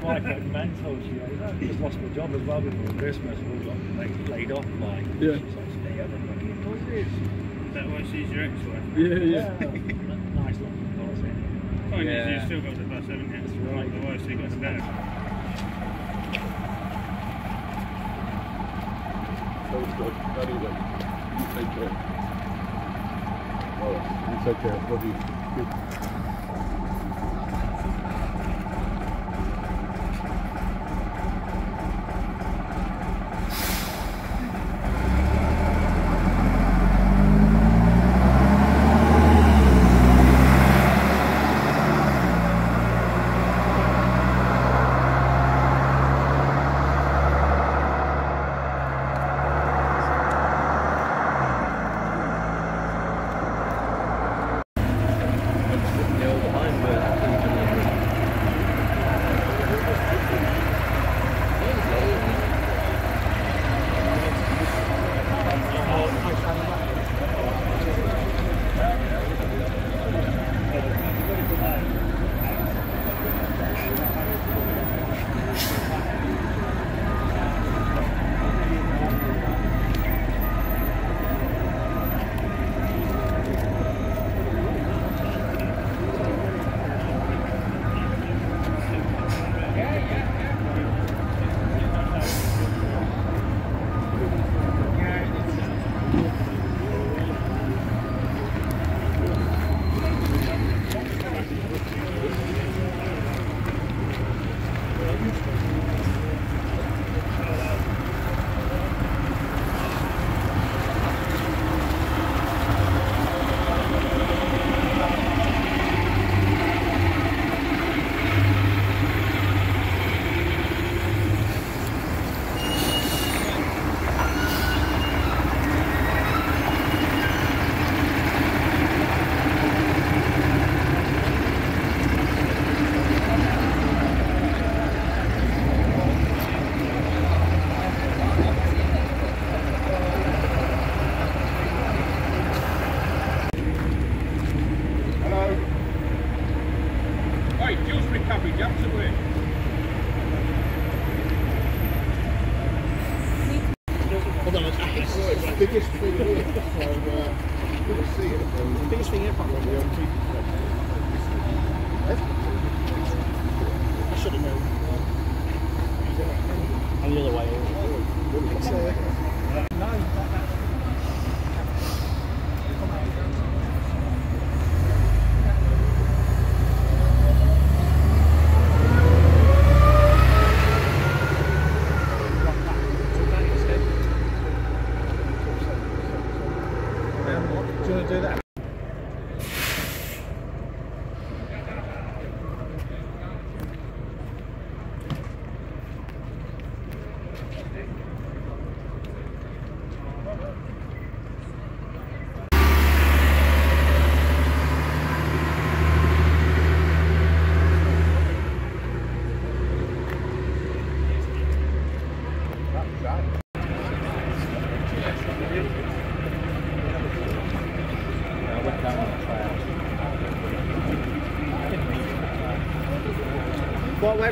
You like, I just lost my job as well Christmas. We got like, laid off. Like, Yeah. I said, "Hey, I'm a fucking buzzes." Is that why she's your ex-wife? Yeah, yeah. nice looking buzz. eh? Fine, Yeah. you've still got the bus, haven't you? That's right. Otherwise, you got the better. Good. Take care. Alright, you take care. Love you.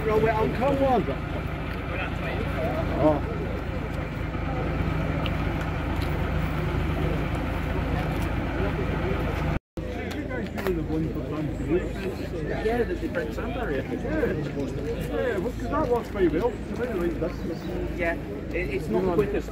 Wrong with Hong Kong one? Oh. Yeah, the different sand area. Yeah, because that was free. Yeah, it, it's not the quickest.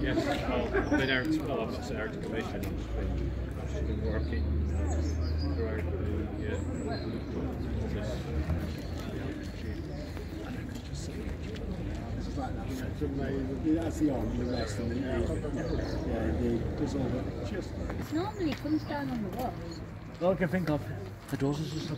Yes, well, been Eric's, well, I've not Eric's commission. She's been, she's been working throughout the, yeah, this, That's the arm, the rest, and then yeah, the, there's all the. Cheers. Normally it comes down on the walls. All I can think of. The doors is just a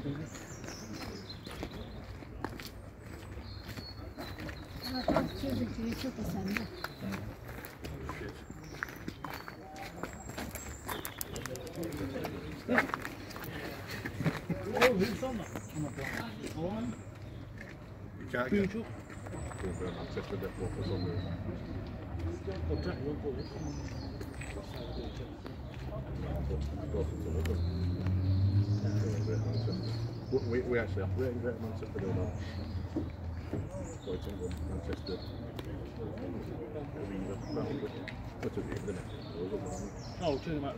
to Manchester Depot for some reason. We, actually operate in Greater Manchester, don't we? Quite single, Manchester. Arena, round it. What's it, the next one, wasn't it? Oh, turn them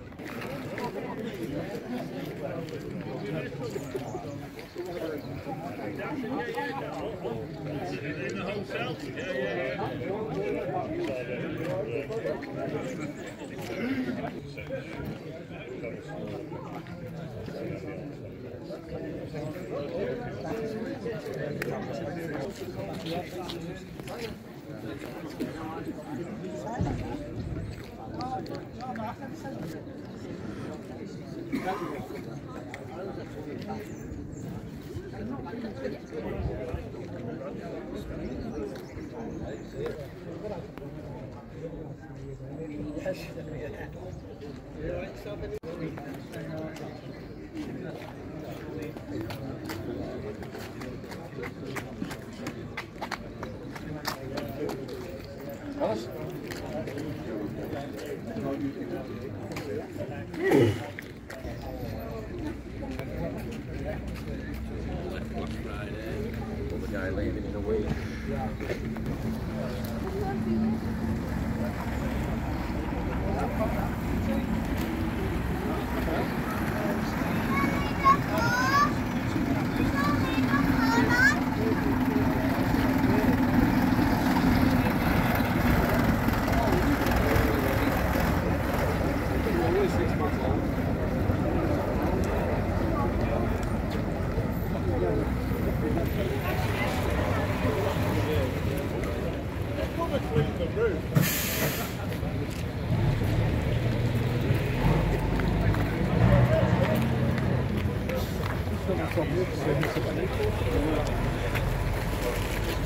out. Well, quay lại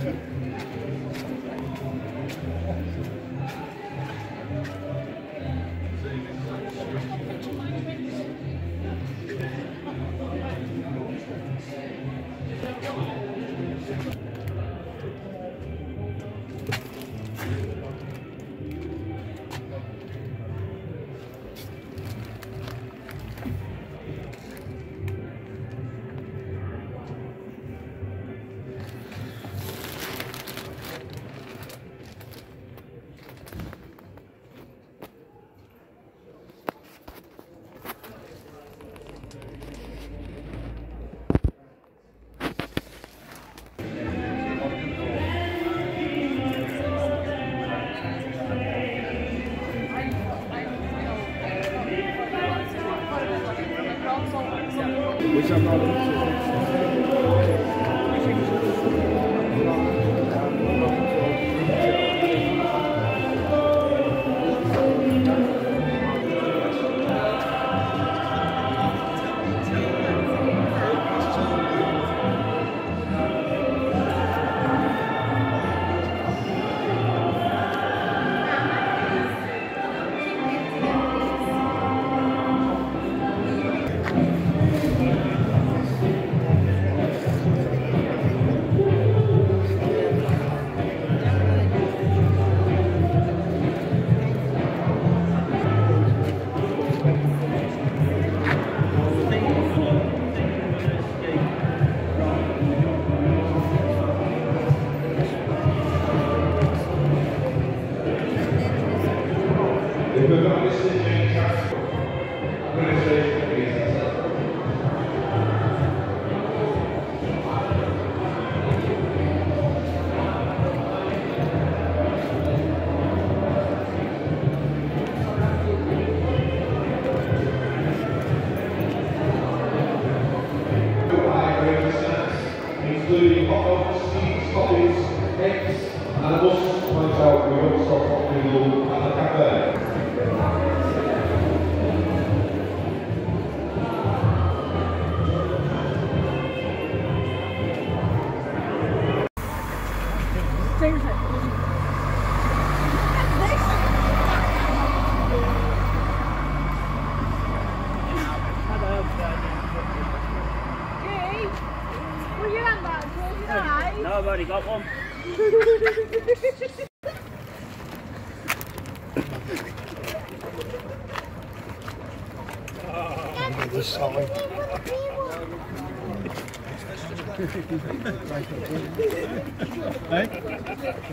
はあ。já está eggs, and I must point out we also got people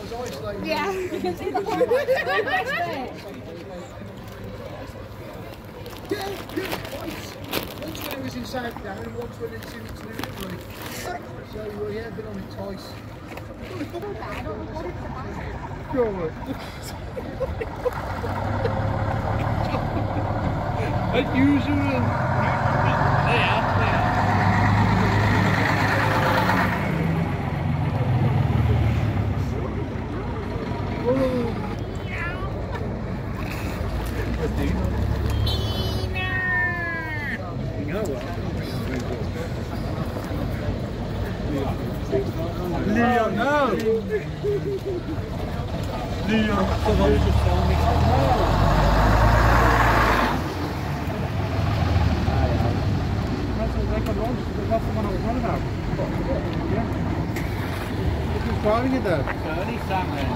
was was isolating. Yeah. Yeah. Once when yeah, been on it twice. As usual. Leon, no! Leon, second launch. That's the one I was on about. Yeah. Who's driving it there? Curly salmon.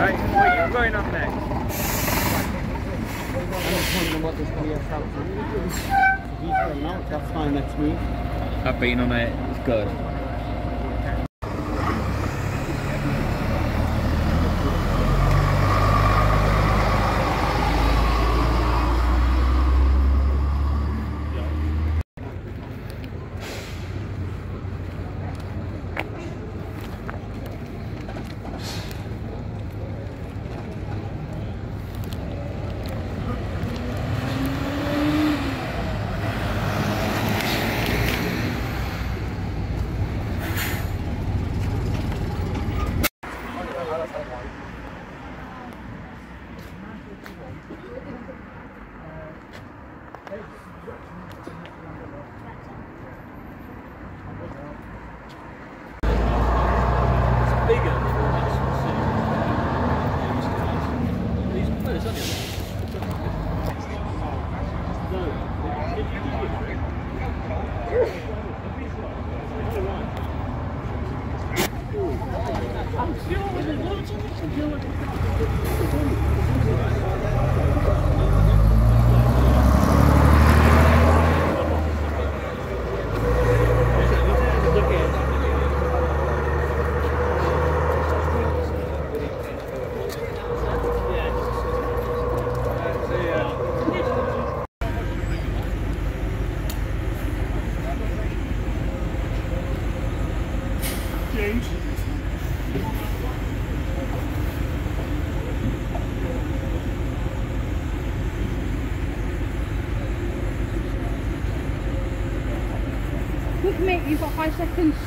Right, where are you going up next? I'm just wondering what this BS out for. He's from out, that's fine, let's move. Been on it, it's good. You've got five seconds.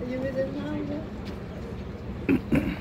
Are you with him now?